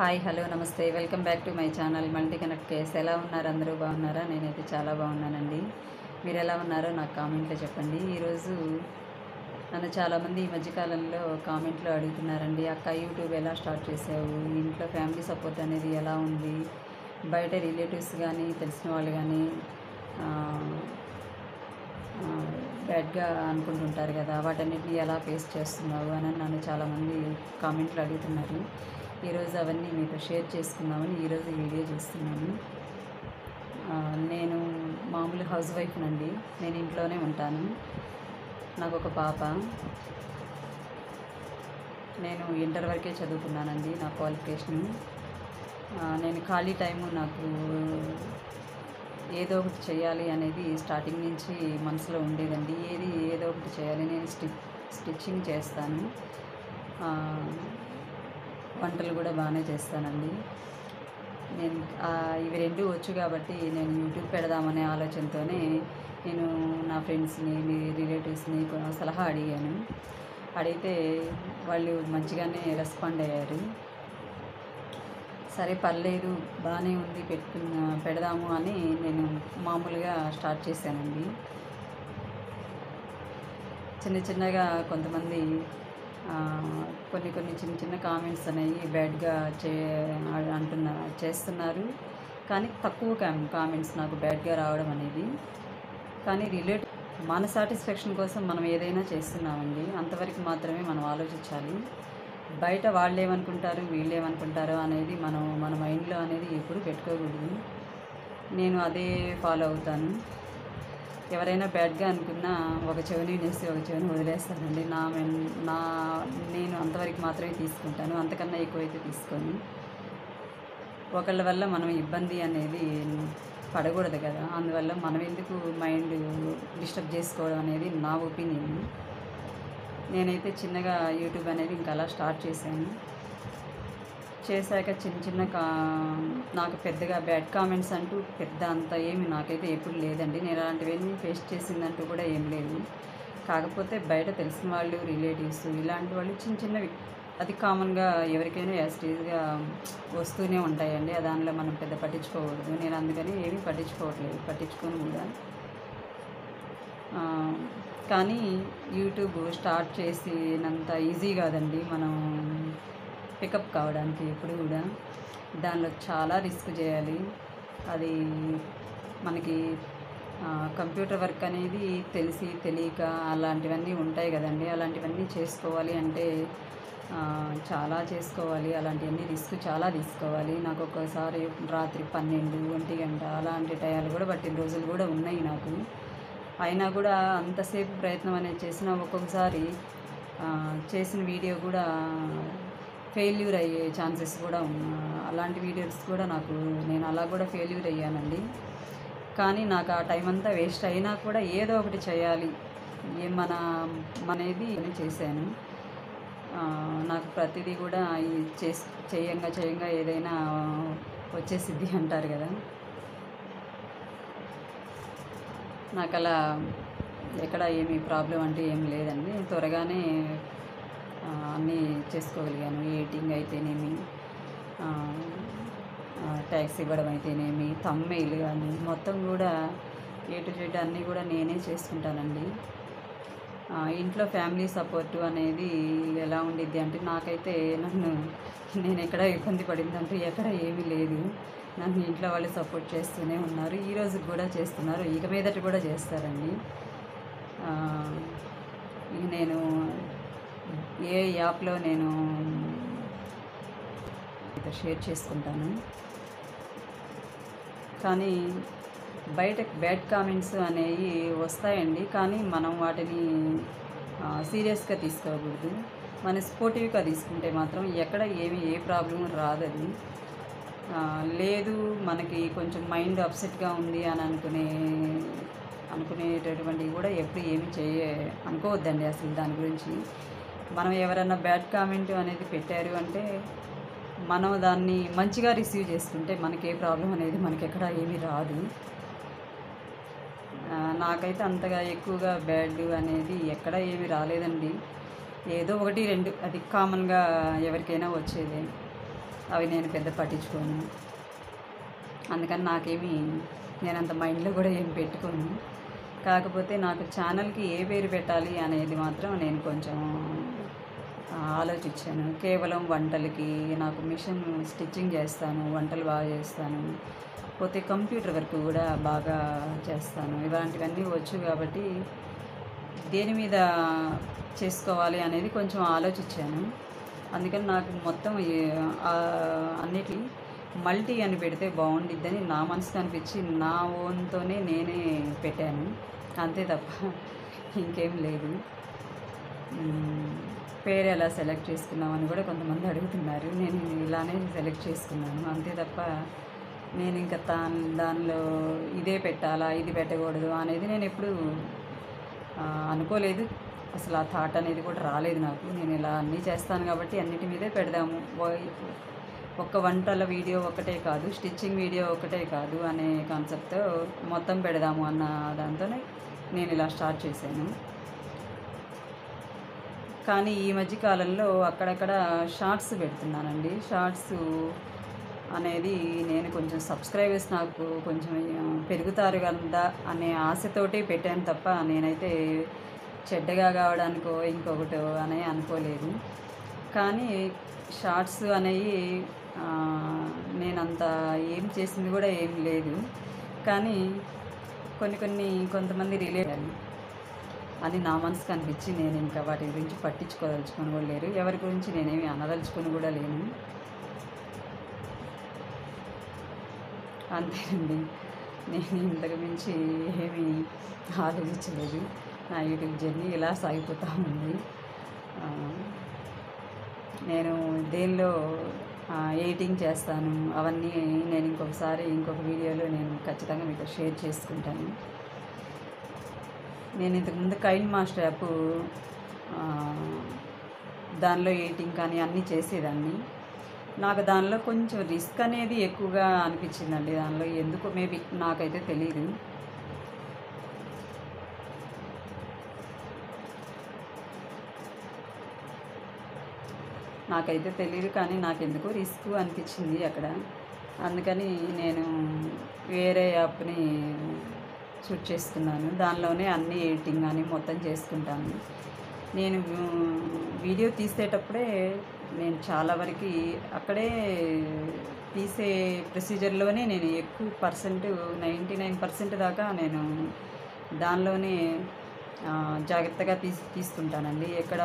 Hi hello నమస్తే. Welcome back to my channel multi connect case ఎలా ఉన్నారు? అందరూ బాగున్నారా? నేనైతే చాలా బాగున్నానండి. మీరు ఎలా ఉన్నారో నాకు కామెంట్లో చెప్పండి. ఈరోజు నన్ను చాలామంది ఈ మధ్యకాలంలో కామెంట్లో అడుగుతున్నారండి. అక్క యూట్యూబ్ ఎలా స్టార్ట్ చేసావు? ఇంట్లో ఫ్యామిలీ సపోర్ట్ అనేది ఎలా ఉంది? బయట రిలేటివ్స్ కానీ తెలిసిన వాళ్ళు కానీ బ్యాడ్గా అనుకుంటుంటారు కదా. వాటన్నిటిని ఎలా ఫేస్ చేస్తున్నావు? అని నన్ను చాలామంది కామెంట్లు అడుగుతున్నారు. ఈరోజు అవన్నీ మీతో షేర్ చేసుకుందామని ఈరోజు వీడియో చేస్తున్నాను. నేను మామూలు హౌస్ వైఫ్నండి నేను ఇంట్లోనే ఉంటాను. నాకు ఒక పాప. నేను ఇంటర్ వరకే చదువుకున్నానండి నా క్వాలిఫికేషన్. నేను ఖాళీ టైము నాకు ఏదో ఒకటి చేయాలి అనేది స్టార్టింగ్ నుంచి మనసులో ఉండేదండి. ఏది ఏదో ఒకటి చేయాలి. నేను స్టి స్టిచ్చింగ్ చేస్తాను. వంటలు కూడా బాగానే చేస్తానండి. నేను ఇవి రెండు వచ్చు కాబట్టి నేను యూట్యూబ్ పెడదామనే ఆలోచనతోనే నేను నా ఫ్రెండ్స్ని మీ రిలేటివ్స్ని సలహా అడిగాను. అడిగితే వాళ్ళు మంచిగానే రెస్పాండ్ అయ్యారు. సరే పర్లేదు బాగానే ఉంది పెట్టుకున్న పెడదాము అని నేను మామూలుగా స్టార్ట్ చేశానండి. చిన్న చిన్నగా కొంతమంది కొన్ని కొన్ని చిన్న చిన్న కామెంట్స్ అనేవి బ్యాడ్గా చే అంటున్నా చేస్తున్నారు. కానీ తక్కువ కామెంట్స్ నాకు బ్యాడ్గా రావడం అనేది. కానీ రిలేట్ మన సాటిస్ఫాక్షన్ కోసం మనం ఏదైనా చేస్తున్నామండి. అంతవరకు మాత్రమే మనం ఆలోచించాలి. బయట వాళ్ళు ఏమనుకుంటారు వీళ్ళు ఏమనుకుంటారు అనేది మనం మన మైండ్లో అనేది ఎప్పుడు పెట్టుకోకూడదు. నేను అదే ఫాలో అవుతాను. ఎవరైనా బ్యాడ్గా అనుకున్నా ఒక చెవిని నేసి ఒక చెవిని వదిలేస్తానండి నా నా నేను అంతవరకు మాత్రమే తీసుకుంటాను. అంతకన్నా ఎక్కువైతే తీసుకోను. ఒకళ్ళ వల్ల మనం ఇబ్బంది అనేది పడకూడదు కదా. అందువల్ల మనం ఎందుకు మైండ్ డిస్టర్బ్ చేసుకోవడం అనేది నా ఒపీనియన్. నేనైతే చిన్నగా యూట్యూబ్ అనేది ఇంకా అలా స్టార్ట్ చేశాను. చేశాక చిన్న చిన్న కా నాకు పెద్దగా బ్యాడ్ కామెంట్స్ అంటూ పెద్ద అంత ఏమి నాకైతే ఎప్పుడు లేదండి. నేను అలాంటివన్నీ ఫేస్ చేసిందంటూ కూడా ఏం లేదు. కాకపోతే బయట తెలిసిన వాళ్ళు రిలేటివ్స్ ఇలాంటి వాళ్ళు చిన్న చిన్నవి. అది కామన్గా ఎవరికైనా యాసిటీస్గా వస్తూనే ఉంటాయండి. దానిలో మనం పెద్ద పట్టించుకోకూడదు. నేను అందుకని ఏమీ పట్టించుకోవట్లేదు. పట్టించుకొని కూడా. కానీ యూట్యూబ్ స్టార్ట్ చేసినంత ఈజీ కాదండి. మనం పికప్ కావడానికి ఎప్పుడు కూడా దానిలో చాలా రిస్క్ చేయాలి. అది మనకి కంప్యూటర్ వర్క్ అనేది తెలిసి తెలియక అలాంటివన్నీ ఉంటాయి కదండి. అలాంటివన్నీ చేసుకోవాలి అంటే చాలా చేసుకోవాలి. అలాంటివన్నీ రిస్క్ చాలా తీసుకోవాలి. నాకు ఒక్కోసారి రాత్రి పన్నెండు ఒంటి గంట అలాంటి టయాలు కూడా పట్టిన రోజులు కూడా ఉన్నాయి నాకు. అయినా కూడా అంతసేపు ప్రయత్నం అనేది చేసిన ఒక్కొక్కసారి చేసిన వీడియో కూడా ఫెయిల్యూర్ అయ్యే ఛాన్సెస్ కూడా ఉన్నా అలాంటి వీడియోస్ కూడా నాకు నేను అలా కూడా ఫెయిల్యూర్ అయ్యానండి. కానీ నాకు ఆ టైం అంతా వేస్ట్ అయినా కూడా ఏదో ఒకటి చేయాలి. మన అనేది నేను చేశాను. నాకు ప్రతిదీ కూడా చే చేయంగా చేయంగా ఏదైనా వచ్చేసిద్ది అంటారు కదా. నాకు అలా ఎక్కడ ఏమి ప్రాబ్లం అంటే ఏం లేదండి. త్వరగానే అన్నీ చేసుకోగలిగాను. ఎయిటింగ్ అయితేనేమి ట్యాక్స్ ఇవ్వడం అయితేనేమి తమ్మెయిల్ కానీ మొత్తం కూడా ఏ టు జెడ్ అన్నీ కూడా నేనే చేసుకుంటానండి. ఇంట్లో ఫ్యామిలీ సపోర్టు అనేది ఎలా ఉండిద్ది అంటే నాకైతే నన్ను నేను ఎక్కడ ఇబ్బంది పడిందంటే ఎక్కడ ఏమీ లేదు. నన్ను ఇంట్లో వాళ్ళు సపోర్ట్ చేస్తూనే ఉన్నారు. ఈ రోజు కూడా చేస్తున్నారు. ఇక మీదట కూడా చేస్తారండి. నేను ఏ యాప్లో నేను షేర్ చేసుకుంటాను. కానీ బయట బ్యాడ్ కామెంట్స్ అనేవి వస్తాయండి. కానీ మనం వాటిని సీరియస్గా తీసుకోకూడదు. మన స్పోర్టివ్గా తీసుకుంటే మాత్రం ఎక్కడ ఏమి ఏ ప్రాబ్లం రాదది. లేదు మనకి కొంచెం మైండ్ అప్సెట్గా ఉంది అని అనుకునే అనుకునేటటువంటివి కూడా ఎప్పుడు ఏమి చేయ అనుకోవద్దండి అసలు దాని గురించి. మనం ఎవరైనా బ్యాడ్ కామెంట్ అనేది పెట్టారు అంటే మనం దాన్ని మంచిగా రిసీవ్ చేసుకుంటే మనకి ఏ ప్రాబ్లం అనేది మనకి ఎక్కడ ఏమీ రాదు. నాకైతే అంతగా ఎక్కువగా బ్యాడ్ అనేది ఎక్కడ ఏమీ రాలేదండి. ఏదో ఒకటి రెండు అది కామన్గా ఎవరికైనా వచ్చేదే. అవి నేను పెద్ద పట్టించుకోను. అందుకని నాకేమీ నేను అంత మైండ్లో కూడా ఏం పెట్టుకోను. కాకపోతే నాకు ఛానల్కి ఏ పేరు పెట్టాలి అనేది మాత్రం నేను కొంచెం ఆలోచించాను. కేవలం వంటలకి నాకు మిషన్ స్టిచ్చింగ్ చేస్తాను వంటలు బాగా చేస్తాను. పోతే కంప్యూటర్ వర్క్ కూడా బాగా చేస్తాను. ఇలాంటివన్నీ వచ్చు కాబట్టి దేని మీద చేసుకోవాలి అనేది కొంచెం ఆలోచించాను. అందుకని నాకు మొత్తం అన్నిటి మల్టీ అని పెడితే బాగుండిద్దని నా మనసుకు అనిపించి నా ఓన్తోనే నేనే పెట్టాను. అంతే తప్ప ఇంకేం లేదు. పేరు ఎలా సెలెక్ట్ చేసుకున్నామని కూడా కొంతమంది అడుగుతున్నారు. నేను ఇలానే సెలెక్ట్ చేసుకున్నాను. అంతే తప్ప నేను ఇంకా తా దానిలో ఇదే పెట్టాలా ఇది పెట్టకూడదు అనేది నేను ఎప్పుడు అనుకోలేదు. అసలు ఆ థాట్ అనేది కూడా రాలేదు నాకు. నేను ఇలా అన్నీ చేస్తాను కాబట్టి అన్నిటి మీదే పెడదాము. ఒక్క వంటల వీడియో ఒకటే కాదు స్టిచ్చింగ్ వీడియో ఒకటే కాదు అనే కాన్సెప్ట్తో మొత్తం పెడదాము అన్న దాంతోనే నేను ఇలా స్టార్ట్ చేశాను. కానీ ఈ మధ్య కాలంలో అక్కడక్కడ షార్ట్స్ పెడుతున్నానండి. షార్ట్స్ అనేది నేను కొంచెం సబ్స్క్రైబర్స్ నాకు కొంచెం పెరుగుతారు కదా అనే ఆశతోటి పెట్టాను తప్ప నేనైతే చెడ్డగా కావడానికో ఇంకొకటో అని అనుకోలేదు. కానీ షార్ట్స్ అనేవి నేనంత ఏం చేసింది కూడా ఏం లేదు. కానీ కొన్ని కొన్ని కొంతమంది రిలేట్ అది నా మనసుకు అనిపించి నేను ఇంకా వాటి గురించి పట్టించుకోదలుచుకొని కూడా లేరు. ఎవరి గురించి నేనేమి అనదలుచుకొని కూడా లేను. అంతేనండి. నేను ఇంతకు మించి ఏమీ ఆలోచించలేదు. నా యూట్యూబ్ జర్నీ ఇలా సాగిపోతూ ఉంది. నేను దేనిలో ఎడిటింగ్ చేస్తాను. అవన్నీ నేను ఇంకొకసారి ఇంకొక వీడియోలో నేను ఖచ్చితంగా మీతో షేర్ చేసుకుంటాను. నేను ఇంతకుముందు కైన్ మాస్టర్ యాప్ దానిలో ఎడిటింగ్ కానీ అన్నీ చేసేదాన్ని. నాకు దానిలో కొంచెం రిస్క్ అనేది ఎక్కువగా అనిపించిందండి. దానిలో ఎందుకు మేబీ నాకైతే తెలియదు నాకైతే తెలియదు కానీ నాకు ఎందుకో రిస్క్ అనిపించింది అక్కడ. అందుకని నేను వేరే యాప్ని షూట్ చేసుకున్నాను దానిలోనే అన్ని ఎడిటింగ్ అని మొత్తం చేసుకుంటాను. నేను వీడియో తీసేటప్పుడే నేను చాలా వరకు అక్కడే తీసే ప్రొసీజర్లోనే నేను ఎక్కువ పర్సెంట్ నైంటీ నైన్ పర్సెంట్ దాకా నేను దానిలోనే జాగ్రత్తగా తీసి తీసుకుంటానండి ఎక్కడ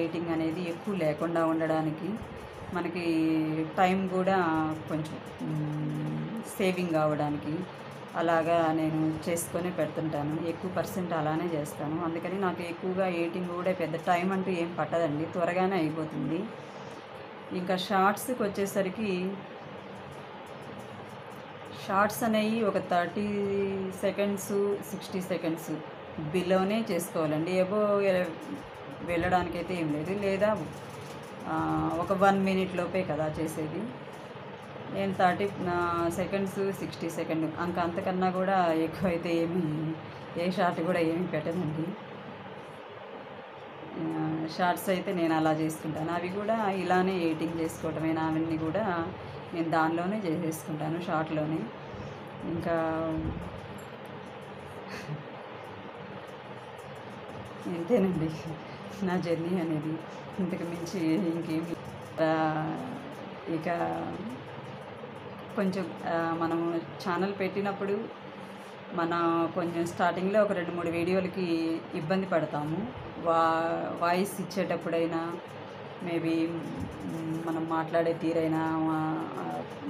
ఎయిటింగ్ అనేది ఎక్కువ లేకుండా ఉండడానికి మనకి టైం కూడా కొంచెం సేవింగ్ అవ్వడానికి అలాగా నేను చేసుకొని పెడుతుంటాను. ఎక్కువ పర్సెంట్ అలానే చేస్తాను. అందుకని నాకు ఎక్కువగా ఎయిటింగ్ కూడా పెద్ద టైం అంటూ ఏం పట్టదండి. త్వరగానే అయిపోతుంది. ఇంకా షార్ట్స్కి వచ్చేసరికి షార్ట్స్ అనేవి ఒక థర్టీ సెకండ్స్ సిక్స్టీ సెకండ్స్ బిలోనే చేసుకోవాలండి. ఎబో వెళ్ళడానికి అయితే ఏం లేదు. లేదా ఒక వన్ మినిట్ లోపే కదా చేసేది. నేను థర్టీ సెకండ్స్ సిక్స్టీ సెకండ్ అంక అంతకన్నా కూడా ఎక్కువ అయితే ఏమి ఏ షార్ట్ కూడా ఏమి పెట్టదండి షార్ట్స్ అయితే నేను అలా చేసుకుంటాను. అవి కూడా ఇలానే ఎడిటింగ్ చేసుకోవటమేనా అవన్నీ కూడా నేను దానిలోనే చేసేసుకుంటాను షార్ట్లోనే. ఇంకా ఇంతేనండి నా జర్నీ అనేది. ఇంతకు మించి ఇంకేమి ఇక కొంచెం మనము ఛానల్ పెట్టినప్పుడు మన కొంచెం స్టార్టింగ్లో ఒక రెండు మూడు వీడియోలకి ఇబ్బంది పడతాము. వా వాయిస్ ఇచ్చేటప్పుడైనా మేబీ మనం మాట్లాడే తీరైనా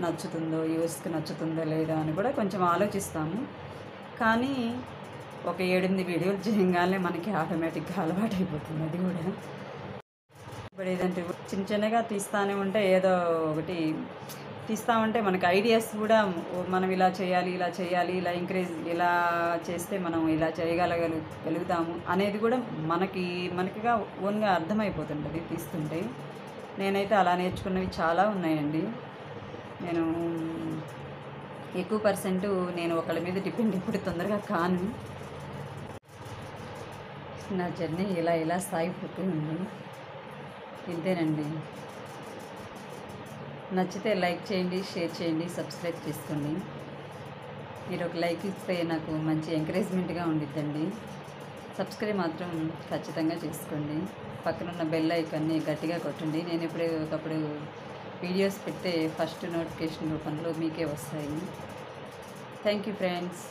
నచ్చుతుందో యూస్కి నచ్చుతుందో లేదో అని కూడా కొంచెం ఆలోచిస్తాము. కానీ ఒక ఏడెనిమిది వీడియోలు చేయగానే మనకి ఆటోమేటిక్గా అలవాటు అయిపోతుంది అది కూడా. ఇప్పుడు ఏదంటే చిన్న చిన్నగా తీస్తానే ఉంటే ఏదో ఒకటి తీస్తా ఉంటే మనకి ఐడియాస్ కూడా మనం ఇలా చేయాలి ఇలా చేయాలి ఇలా ఎంకరేజ్ ఇలా చేస్తే మనం ఇలా చేయగలగలు గలుగుతాము అనేది కూడా మనకి మనకిగా ఓన్గా అర్థమైపోతుంటుంది తీస్తుంటే. నేనైతే అలా నేర్చుకున్నవి చాలా ఉన్నాయండి. నేను ఎక్కువ పర్సెంట్ నేను ఒకళ్ళ మీద డిపెండ్ ఇప్పుడు తొందరగా కాను. నా జర్నీ ఇలా ఇలా సాగిపోతూ ఉంది ఇంతేనండి. నచ్చితే లైక్ చేయండి షేర్ చేయండి సబ్స్క్రైబ్ చేసుకోండి. మీరు ఒక లైక్ ఇస్తే నాకు మంచి ఎంకరేజ్మెంట్గా ఉండిద్దండి. సబ్స్క్రైబ్ మాత్రం ఖచ్చితంగా చేసుకోండి. పక్కనున్న బెల్ ఐకాన్ని గట్టిగా కొట్టండి. నేను ఇప్పుడు ఒకప్పుడు వీడియోస్ పెడితే ఫస్ట్ నోటిఫికేషన్ రూపంలో మీకే వస్తాయి. Thank you friends.